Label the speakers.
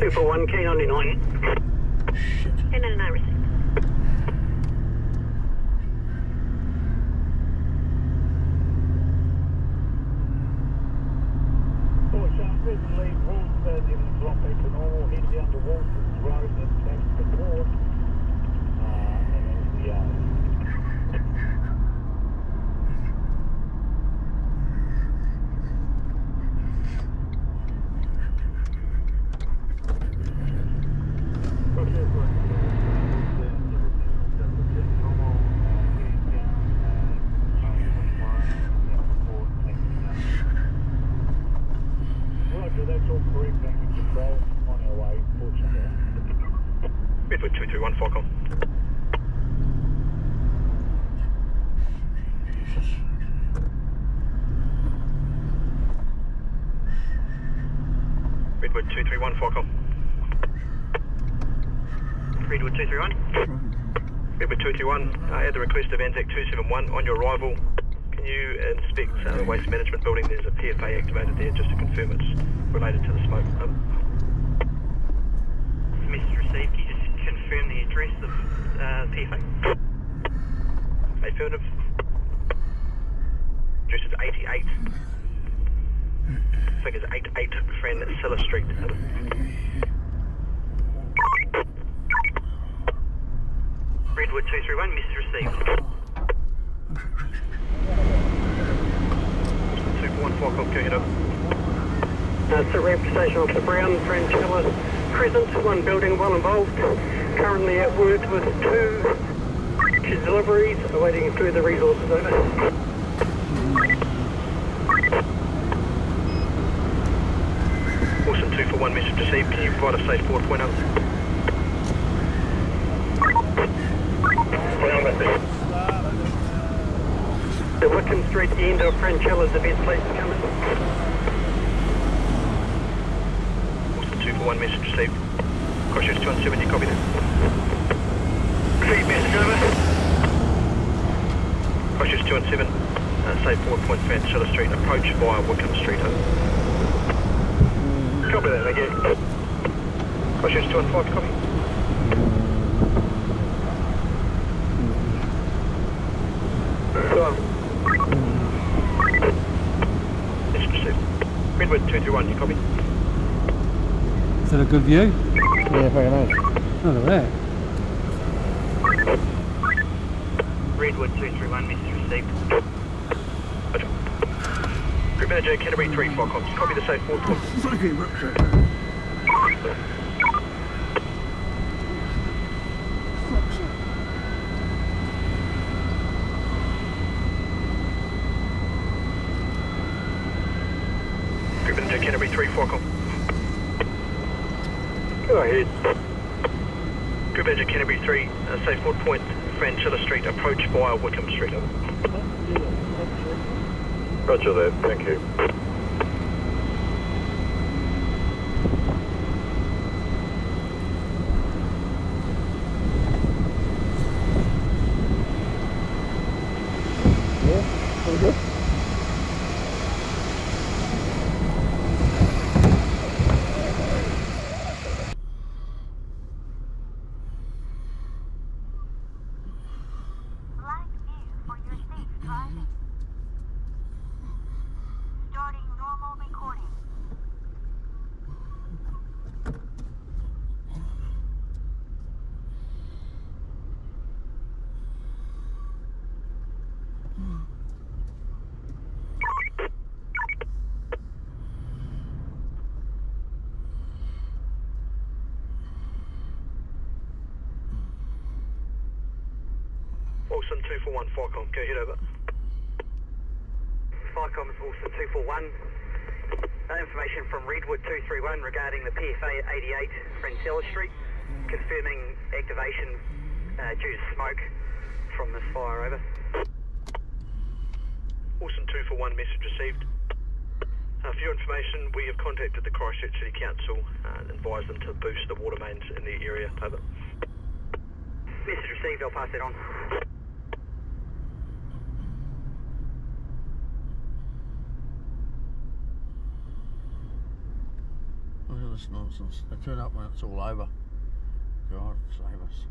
Speaker 1: 241 K99.
Speaker 2: K99 received.
Speaker 3: Lead Wolford in block 8 to normal, hit the underwater road and thanks to port. Uh, and then the uh, Roger, that's all correct. Thank you, control. On our way, fortunately.
Speaker 4: Redwood 231 Falcon. Redwood 231 Falcon.
Speaker 1: Redwood 231.
Speaker 4: Redwood 231, uh, at the request of Anzac 271, on your arrival, can you inspect uh, the waste management building? There's a PFA activated there just to confirm it's related to the smoke. Um,
Speaker 1: Message received. Can you just confirm the address of uh, PFA?
Speaker 4: affirmative. Address is 88. I think it's 88 Francella Street.
Speaker 1: Redwood 231. Message received.
Speaker 4: 241 Falcon, go ahead up.
Speaker 1: Uh, so Ramp Station Officer Brown, Francella Crescent, one building well involved. Currently at work with two deliveries, awaiting further resources over.
Speaker 4: Awesome 241 message received. Can you provide a safe forward point up?
Speaker 1: The Wickham Street end of the best place to
Speaker 4: 241 message received. 217, you copy that?
Speaker 1: Read message over.
Speaker 4: Crossroads 217, uh, safe forward point Francella Street, approach via Wickham Street. Over.
Speaker 1: Copy that, thank you.
Speaker 4: Crossroads 215, copy. Message received. Redwood 231, you copy?
Speaker 5: Is that a good view?
Speaker 6: Yeah, very nice.
Speaker 5: Look at that.
Speaker 1: Redwood 231, message received.
Speaker 4: Roger. Group Manager, Canterbury 3 Falcon, copy the safe forward point. Group Manager, Canterbury 3 Falcon.
Speaker 1: Go ahead.
Speaker 4: Group Manager, Canterbury 3, uh, safe forward point, Francella Street, approach via Wickham Street.
Speaker 3: Roger that, thank you.
Speaker 6: Yeah, all good.
Speaker 7: Black view for your safe driving. Starting normal recording.
Speaker 4: Woolston 241 Falcon, go ahead over.
Speaker 1: FICOM is Woolston 241. Uh, information from Redwood 231 regarding the PFA at 88 Francella Street, confirming activation uh, due to smoke from this fire over.
Speaker 4: Woolston 241 message received. Uh, for your information, we have contacted the Christchurch City Council uh, and advised them to boost the water mains in the area. Over.
Speaker 1: Message received, I'll pass that on.
Speaker 6: This nonsense. They turn up when it's all over. God save us.